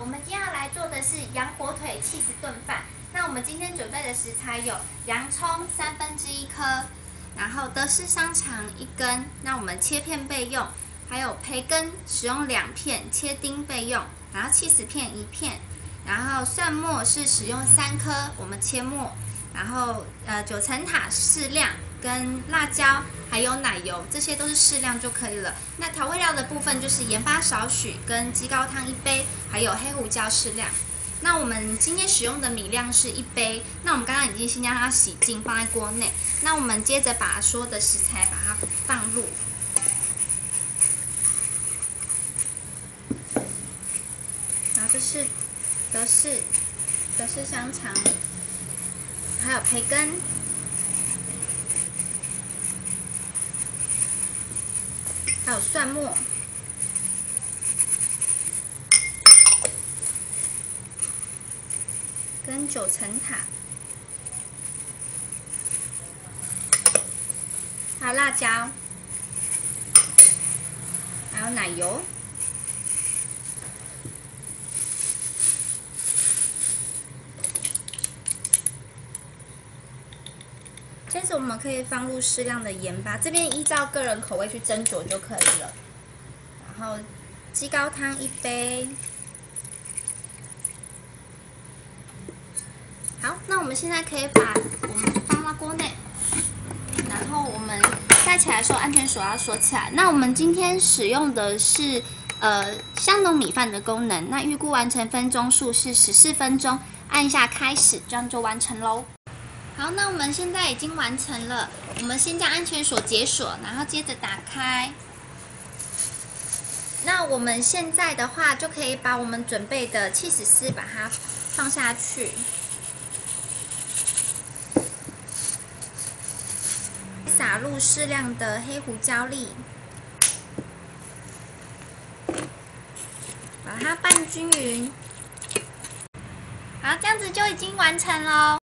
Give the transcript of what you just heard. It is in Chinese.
我们接下来做的是羊火腿气死炖饭。那我们今天准备的食材有洋葱三分之一颗，然后德式香肠一根，那我们切片备用；还有培根使用两片，切丁备用；然后气死片一片，然后蒜末是使用三颗，我们切末；然后呃九层塔适量。跟辣椒还有奶油，这些都是适量就可以了。那调味料的部分就是盐巴少许，跟鸡高汤一杯，还有黑胡椒适量。那我们今天使用的米量是一杯。那我们刚刚已经先将它洗净，放在锅内。那我们接着把所有的食材把它放入。然后这是德式德式香肠，还有培根。还有蒜末，跟九层塔，还有辣椒，还有奶油。但是我们可以放入适量的盐巴，这边依照个人口味去斟酌就可以了。然后鸡高汤一杯。好，那我们现在可以把我们放到锅内，然后我们盖起来的时候安全锁要锁起来。那我们今天使用的是呃香浓米饭的功能，那预估完成分钟数是十四分钟，按一下开始，这样就完成喽。好，那我们现在已经完成了。我们先将安全锁解锁，然后接着打开。那我们现在的话，就可以把我们准备的气死丝把它放下去，撒入适量的黑胡椒粒，把它拌均匀。好，这样子就已经完成喽。